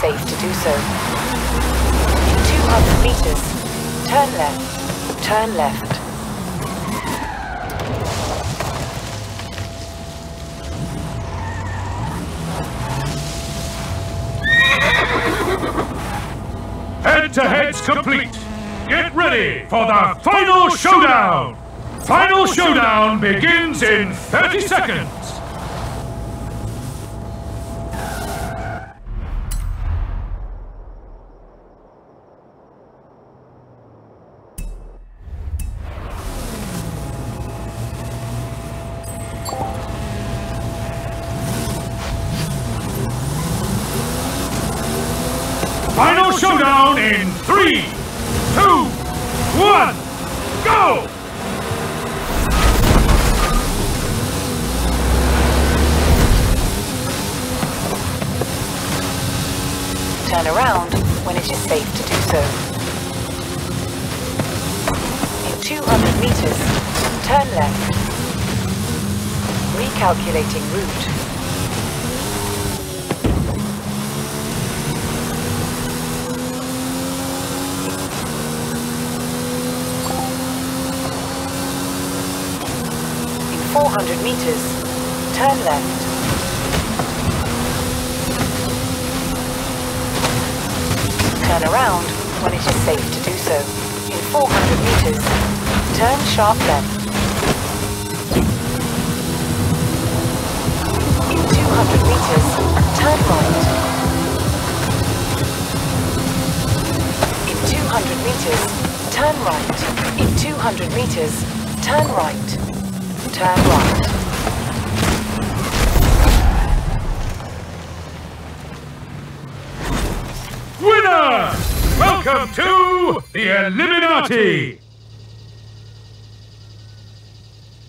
safe to do so. In 200 meters, turn left, turn left. Head-to-head's complete. Get ready for the final showdown! Final showdown begins in 30 seconds! Final showdown in three, two, one, go! Turn around when it is safe to do so. In 200 meters, turn left. Recalculating route. 400 meters, turn left. Turn around when it is safe to do so. In 400 meters, turn sharp left. In 200 meters, turn right. In 200 meters, turn right. In 200 meters, turn right. Turn right. Winner! Welcome to the Illuminati!